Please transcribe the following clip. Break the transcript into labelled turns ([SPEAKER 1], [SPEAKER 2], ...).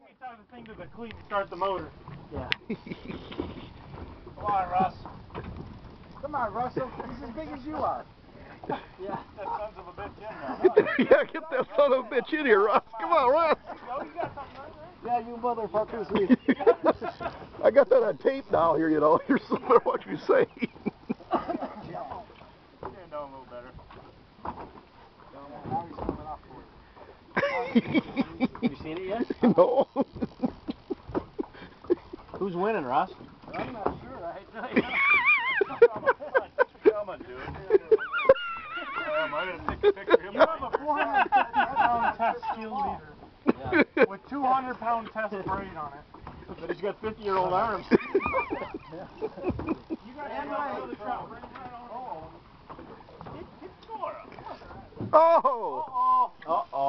[SPEAKER 1] We tie the thing to the cleat and start the motor.
[SPEAKER 2] Yeah.
[SPEAKER 1] Come on, Russ.
[SPEAKER 2] Come on, Russell. He's as big as you are. Yeah.
[SPEAKER 1] That sons of a bitch in there.
[SPEAKER 3] yeah, get that son of a bitch in here, Russ. Come on, Russ.
[SPEAKER 1] You got something right
[SPEAKER 2] Yeah, you motherfuckers.
[SPEAKER 3] I got that on tape now here, you know. Here's some of what you say.
[SPEAKER 1] there? Stand down a little better.
[SPEAKER 2] now he's coming up for it.
[SPEAKER 4] You seen it yet?
[SPEAKER 3] no.
[SPEAKER 4] Who's winning, Ross?
[SPEAKER 2] I'm not sure. I
[SPEAKER 1] Come on, come on, dude. Um, I gotta take a picture of him. You have a 450 pound test skill leader with 200 pound test braid on it. But he's got 50 year old arms. You got him out of the truck. Bring him right on home. Get, get Cora.
[SPEAKER 3] Oh.
[SPEAKER 1] Uh-oh.
[SPEAKER 4] Uh-oh.